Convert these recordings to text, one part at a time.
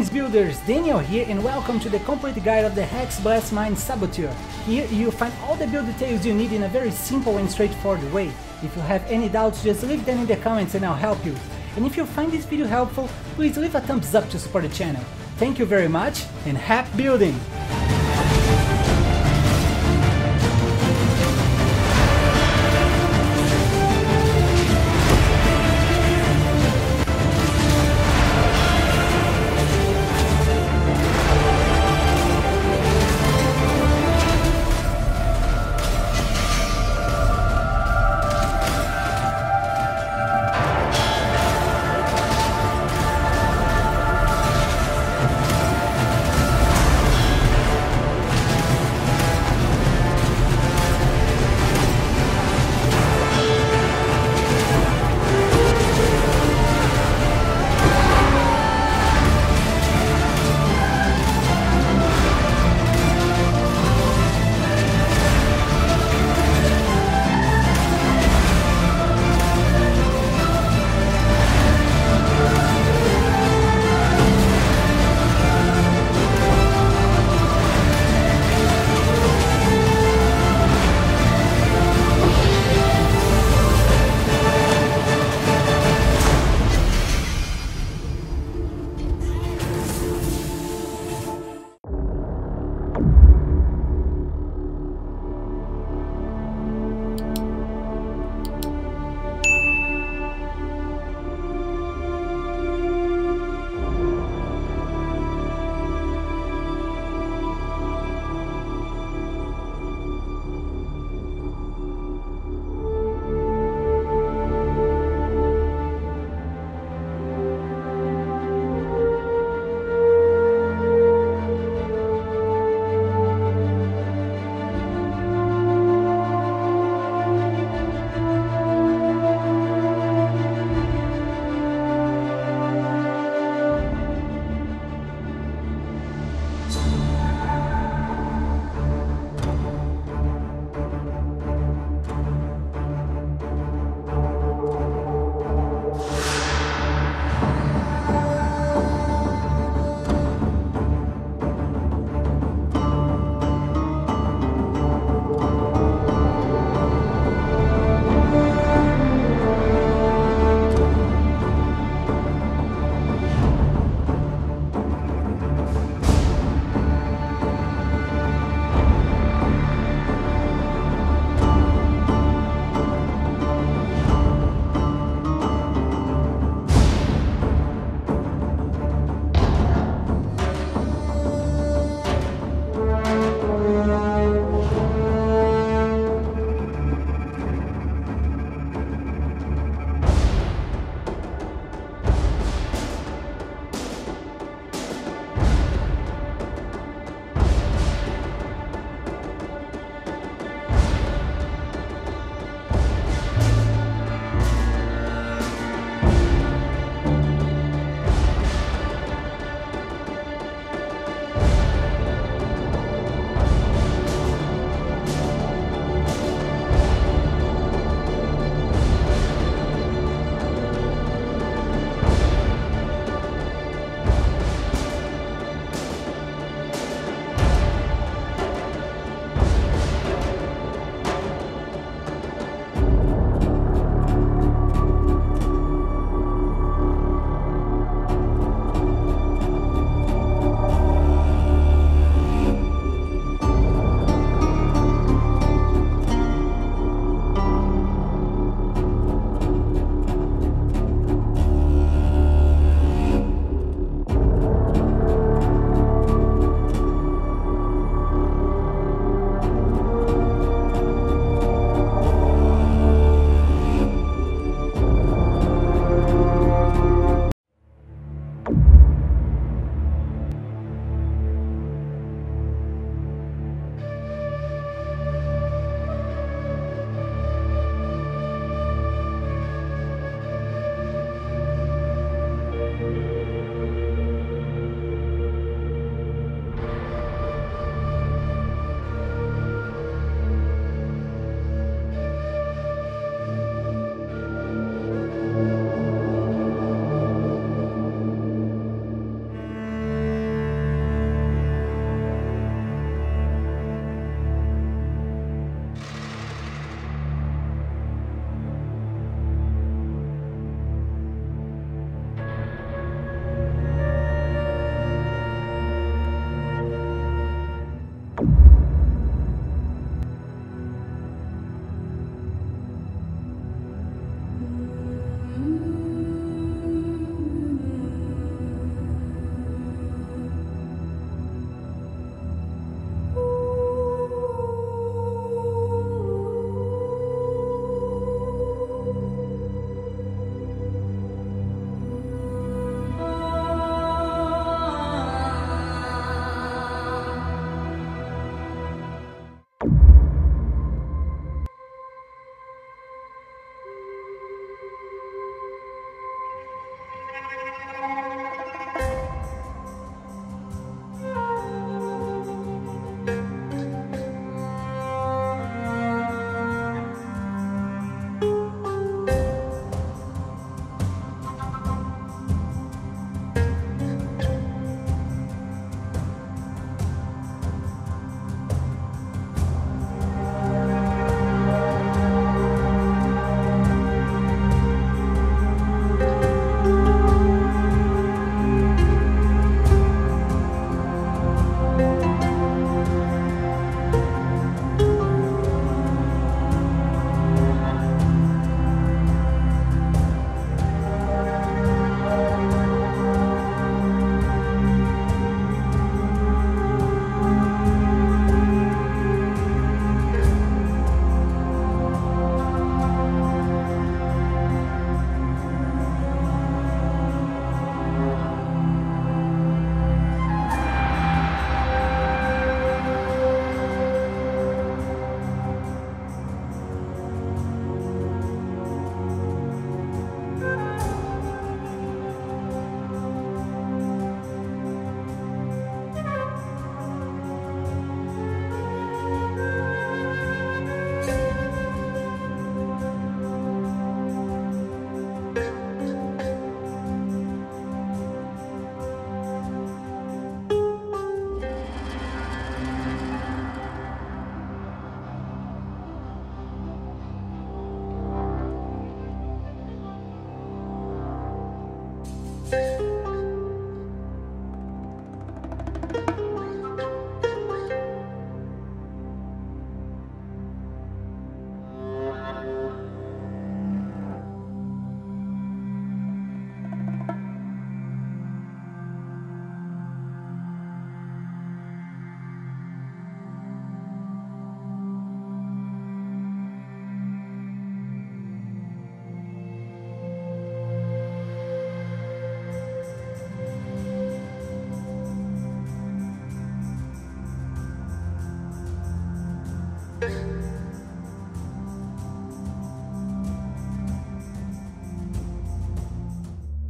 Greetings builders, Daniel here and welcome to the complete guide of the Hexblast Mine Saboteur. Here you'll find all the build details you need in a very simple and straightforward way. If you have any doubts just leave them in the comments and I'll help you. And if you find this video helpful, please leave a thumbs up to support the channel. Thank you very much and happy building!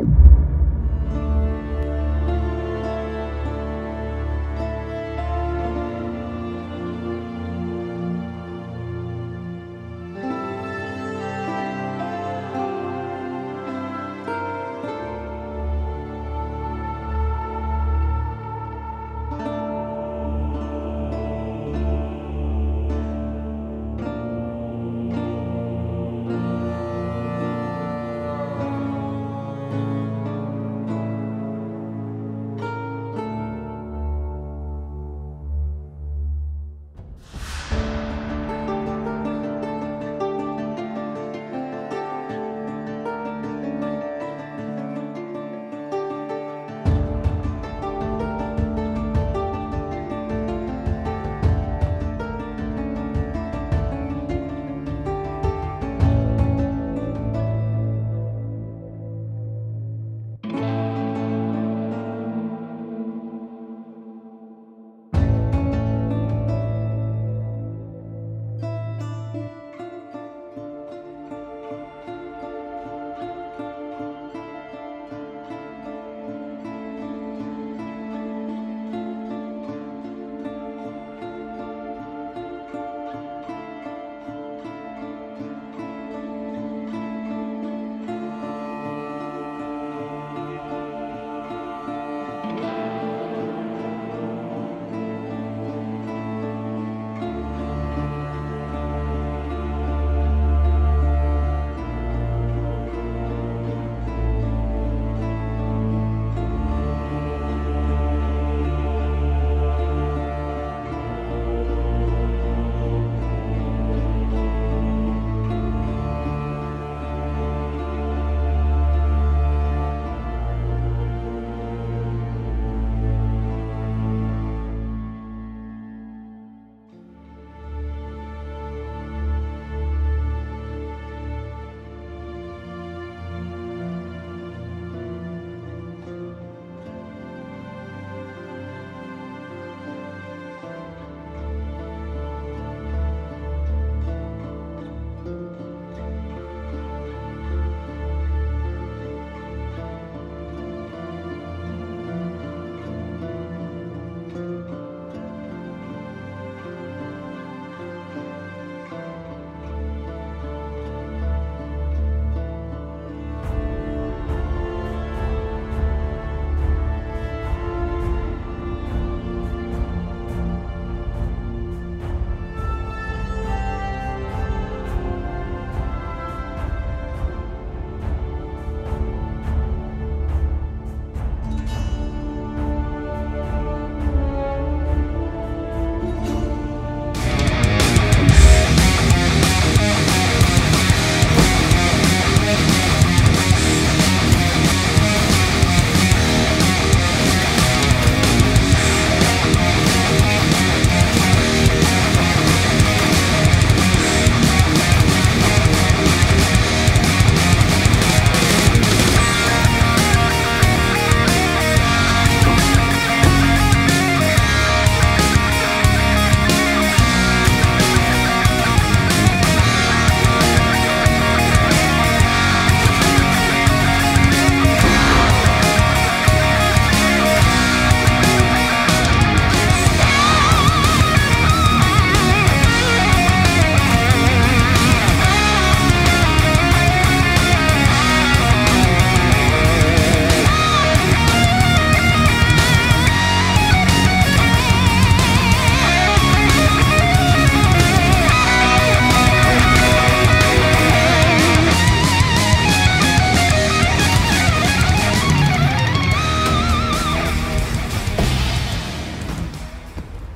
you